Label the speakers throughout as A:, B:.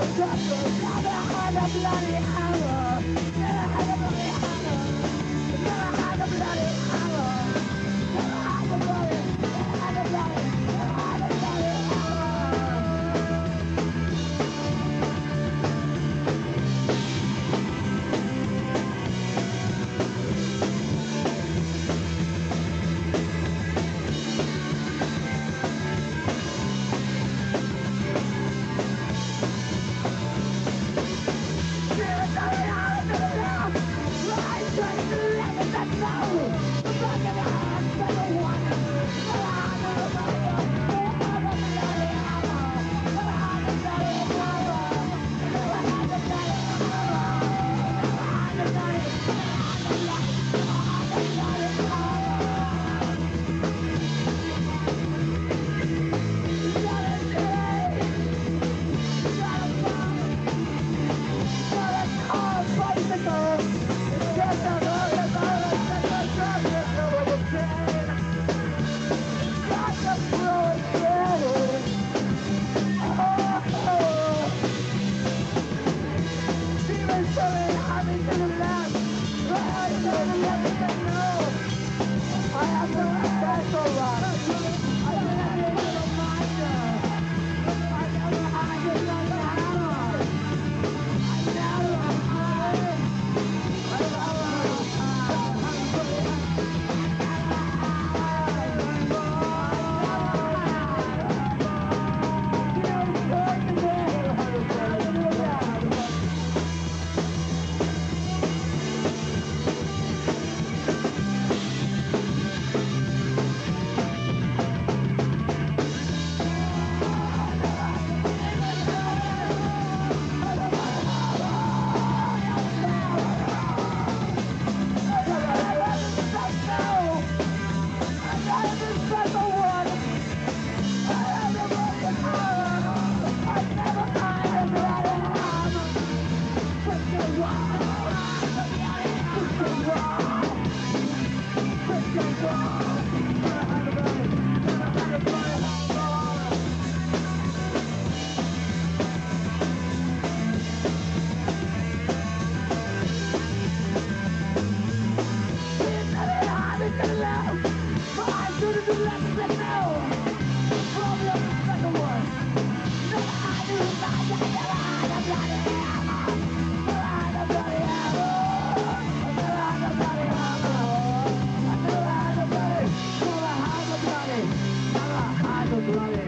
A: Drop the bloody hammer me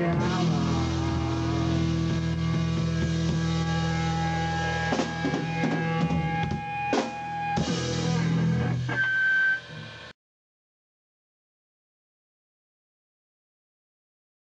A: Yeah.